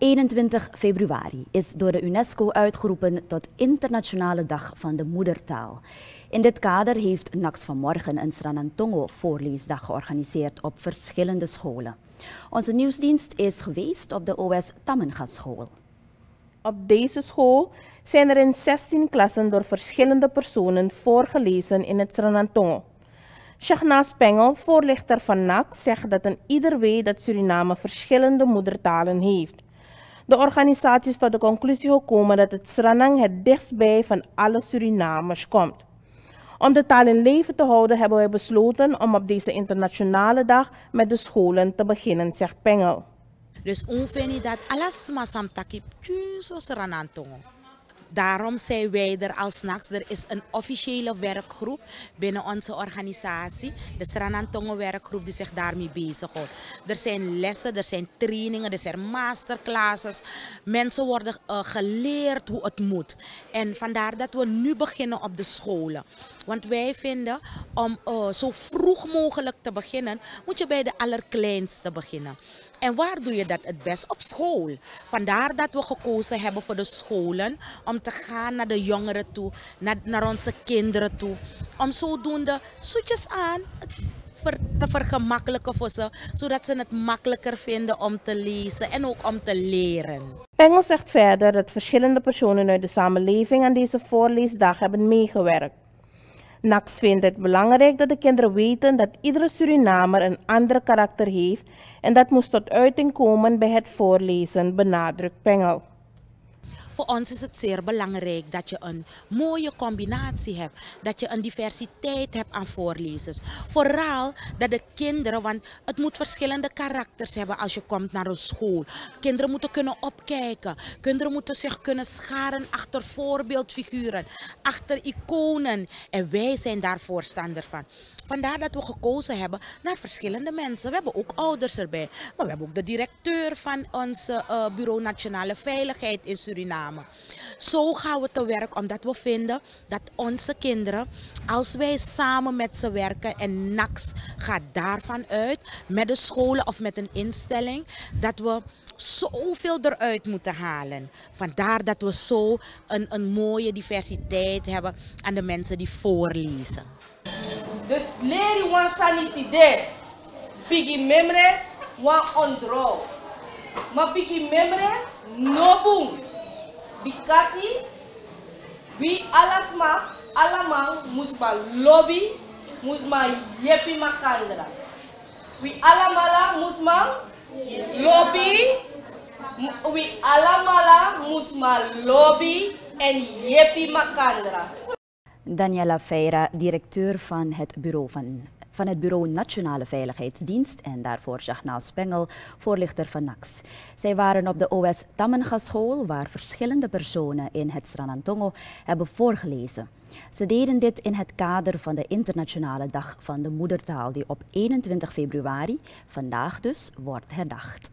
21 februari is door de UNESCO uitgeroepen tot Internationale Dag van de Moedertaal. In dit kader heeft NAX vanmorgen een Sranantongo voorleesdag georganiseerd op verschillende scholen. Onze nieuwsdienst is geweest op de OS Tammenga school. Op deze school zijn er in 16 klassen door verschillende personen voorgelezen in het Sranantongo. Shahna Spengel, voorlichter van NAC, zegt dat een ieder weet dat Suriname verschillende moedertalen heeft. De organisatie is tot de conclusie gekomen dat het Sranang het dichtstbij van alle Surinamers komt. Om de taal in leven te houden hebben wij besloten om op deze internationale dag met de scholen te beginnen, zegt Pengel. Dus ongeveer dat alles maar samtaki zo Sranantongo. Daarom zijn wij er als SNACS. Er is een officiële werkgroep binnen onze organisatie. De Sranantongo werkgroep die zich daarmee bezighoudt. Er zijn lessen, er zijn trainingen, er zijn masterclasses. Mensen worden uh, geleerd hoe het moet. En vandaar dat we nu beginnen op de scholen. Want wij vinden om uh, zo vroeg mogelijk te beginnen, moet je bij de allerkleinste beginnen. En waar doe je dat het best? Op school. Vandaar dat we gekozen hebben voor de scholen om te gaan naar de jongeren toe, naar, naar onze kinderen toe. Om zodoende zoetjes aan te vergemakkelijken voor ze, zodat ze het makkelijker vinden om te lezen en ook om te leren. Pengel zegt verder dat verschillende personen uit de samenleving aan deze voorleesdag hebben meegewerkt. NAX vindt het belangrijk dat de kinderen weten dat iedere Surinamer een ander karakter heeft en dat moest tot uiting komen bij het voorlezen, benadrukt Pengel. Voor ons is het zeer belangrijk dat je een mooie combinatie hebt. Dat je een diversiteit hebt aan voorlezers. Vooral dat de kinderen, want het moet verschillende karakters hebben als je komt naar een school. Kinderen moeten kunnen opkijken. Kinderen moeten zich kunnen scharen achter voorbeeldfiguren, achter iconen. En wij zijn daar voorstander van. Vandaar dat we gekozen hebben naar verschillende mensen. We hebben ook ouders erbij. Maar we hebben ook de directeur van ons uh, Bureau Nationale Veiligheid in Suriname. Zo gaan we te werk omdat we vinden dat onze kinderen, als wij samen met ze werken en NAX gaat daarvan uit, met de scholen of met een instelling, dat we zoveel eruit moeten halen. Vandaar dat we zo een, een mooie diversiteit hebben aan de mensen die voorlezen. Dus leri wan saniti de. Bigi memre wan ondro. Ma bigi memre no boom. Bikasi we alasma alamang musma lobby musma yepi makandra. We alamala musma lobby we alamala musma lobby en yepi makandra. Daniela Feira, directeur van het bureau van van het Bureau Nationale Veiligheidsdienst en daarvoor Jachna Spengel, voorlichter van NAX. Zij waren op de OS Tammenga school waar verschillende personen in het Sranantongo hebben voorgelezen. Ze deden dit in het kader van de Internationale Dag van de Moedertaal die op 21 februari, vandaag dus, wordt herdacht.